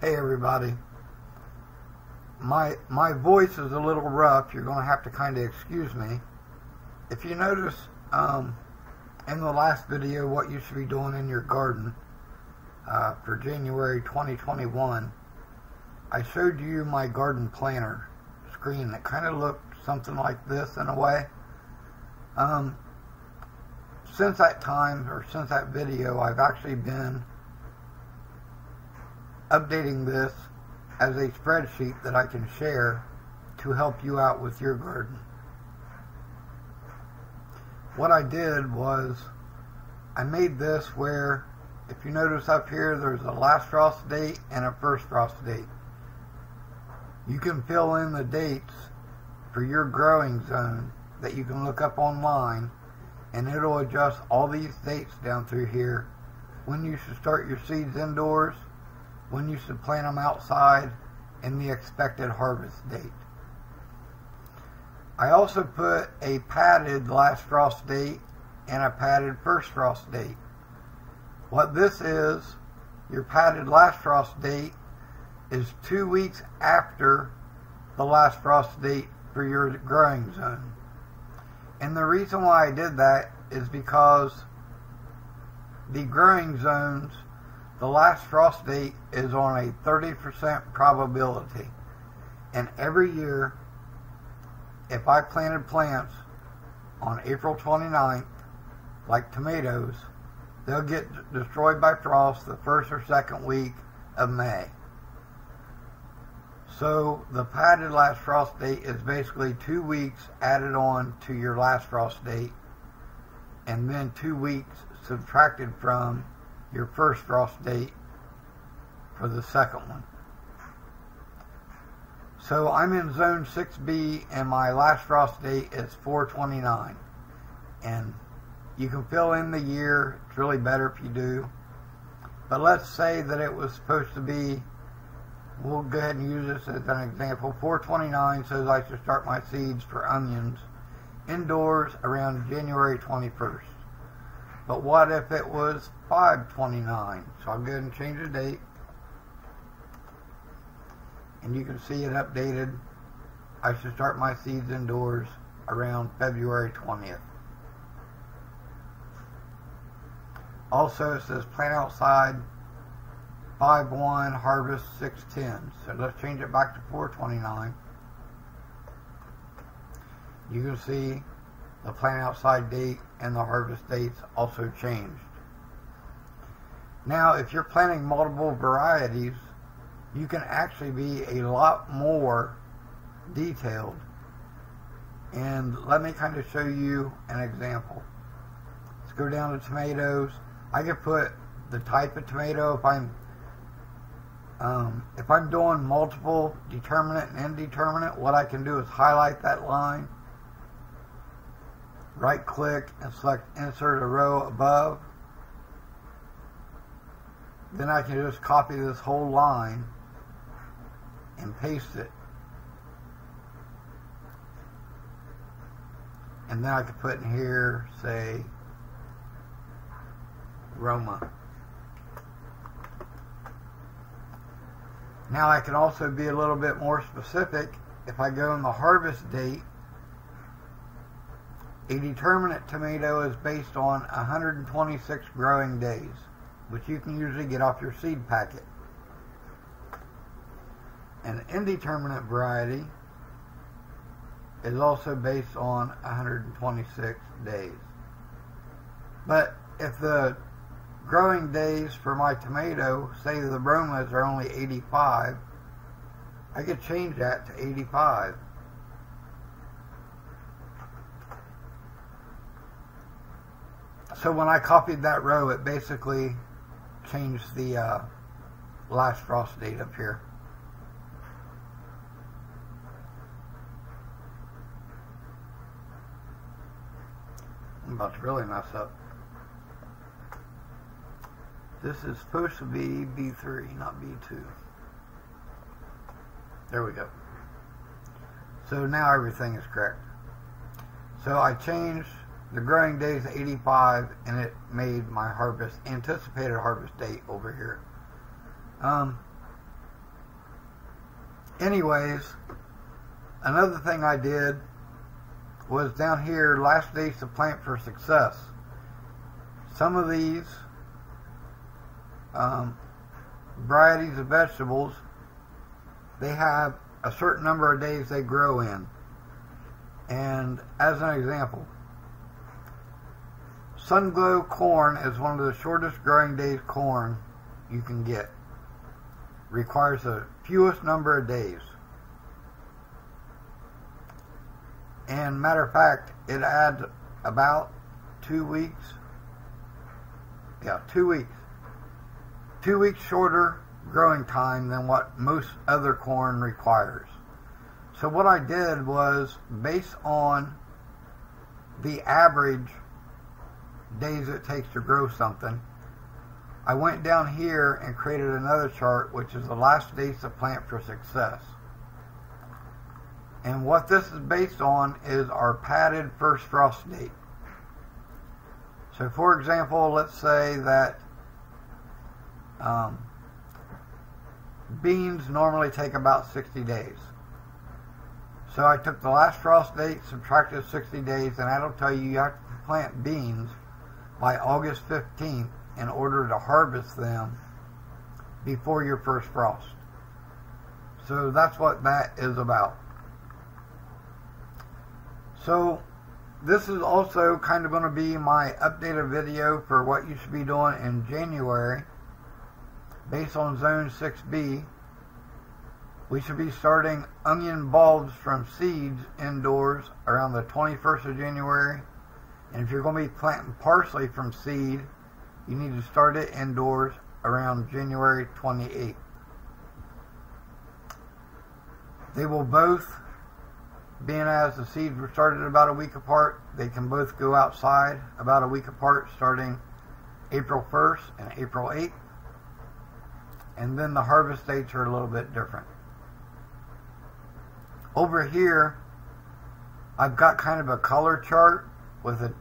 Hey everybody. My my voice is a little rough. You're going to have to kind of excuse me. If you notice um, in the last video what you should be doing in your garden uh, for January 2021, I showed you my garden planner screen that kind of looked something like this in a way. Um, since that time or since that video, I've actually been updating this as a spreadsheet that I can share to help you out with your garden. What I did was I made this where if you notice up here there's a last frost date and a first frost date. You can fill in the dates for your growing zone that you can look up online and it'll adjust all these dates down through here when you should start your seeds indoors when you should plant them outside, and the expected harvest date. I also put a padded last frost date and a padded first frost date. What this is, your padded last frost date is two weeks after the last frost date for your growing zone. And the reason why I did that is because the growing zones the last frost date is on a 30% probability. And every year, if I planted plants on April 29th, like tomatoes, they'll get destroyed by frost the first or second week of May. So the padded last frost date is basically two weeks added on to your last frost date and then two weeks subtracted from your first frost date for the second one. So I'm in zone 6B and my last frost date is 429. And you can fill in the year. It's really better if you do. But let's say that it was supposed to be, we'll go ahead and use this as an example. 429 says I should start my seeds for onions indoors around January 21st. But what if it was 529? So I'll go ahead and change the date. And you can see it updated. I should start my seeds indoors around February 20th. Also, it says plant outside 5-1, harvest 6-10. So let's change it back to 429. You can see the plant outside date and the harvest dates also changed. Now, if you're planting multiple varieties, you can actually be a lot more detailed. And let me kind of show you an example. Let's go down to tomatoes. I can put the type of tomato if I'm um, if I'm doing multiple determinate and indeterminate, what I can do is highlight that line right click and select insert a row above. Then I can just copy this whole line and paste it. And then I can put in here, say, Roma. Now I can also be a little bit more specific. If I go in the harvest date a determinate tomato is based on 126 growing days, which you can usually get off your seed packet. An indeterminate variety is also based on 126 days. But if the growing days for my tomato, say the Romas are only 85, I could change that to 85 so when I copied that row, it basically changed the uh, last frost date up here. I'm about to really mess up. This is supposed to be B3, not B2. There we go. So now everything is correct. So I changed the growing day is 85 and it made my harvest anticipated harvest date over here um, anyways, another thing I did was down here, last days to plant for success. Some of these um, varieties of vegetables, they have a certain number of days they grow in. And as an example, Sunglow corn is one of the shortest growing days corn you can get. Requires the fewest number of days. And matter of fact, it adds about two weeks. Yeah, two weeks. Two weeks shorter growing time than what most other corn requires. So what I did was based on the average days it takes to grow something, I went down here and created another chart which is the last days to plant for success. And what this is based on is our padded first frost date. So for example, let's say that um, beans normally take about 60 days. So I took the last frost date, subtracted 60 days, and that'll tell you you have to plant beans by August 15th in order to harvest them before your first frost. So that's what that is about. So this is also kind of going to be my updated video for what you should be doing in January based on Zone 6B. We should be starting onion bulbs from seeds indoors around the 21st of January. And if you're going to be planting parsley from seed, you need to start it indoors around January 28th. They will both, being as the seeds were started about a week apart, they can both go outside about a week apart starting April 1st and April 8th. And then the harvest dates are a little bit different. Over here, I've got kind of a color chart with a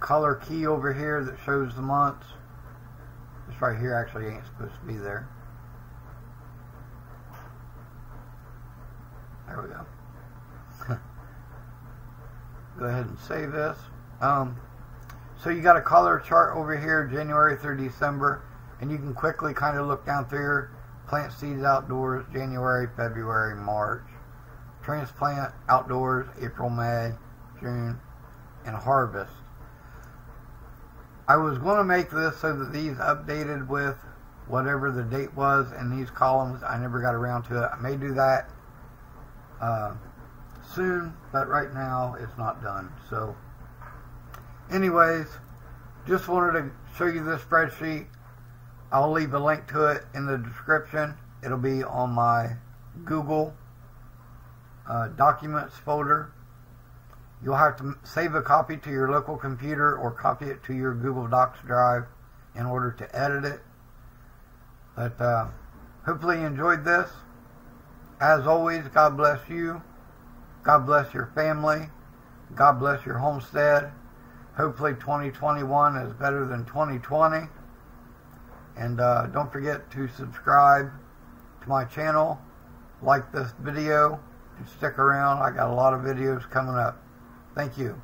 color key over here that shows the months. This right here actually ain't supposed to be there. There we go. go ahead and save this. Um, so you got a color chart over here, January through December, and you can quickly kind of look down through here. Plant seeds outdoors, January, February, March transplant outdoors April, May, June, and harvest. I was going to make this so that these updated with whatever the date was in these columns. I never got around to it. I may do that uh, soon, but right now it's not done. So, anyways, just wanted to show you this spreadsheet. I'll leave a link to it in the description. It'll be on my Google uh, Documents folder. You'll have to save a copy to your local computer or copy it to your Google Docs drive in order to edit it. But uh, hopefully you enjoyed this. As always, God bless you. God bless your family. God bless your homestead. Hopefully 2021 is better than 2020. And uh, don't forget to subscribe to my channel, like this video, and stick around. I got a lot of videos coming up. Thank you.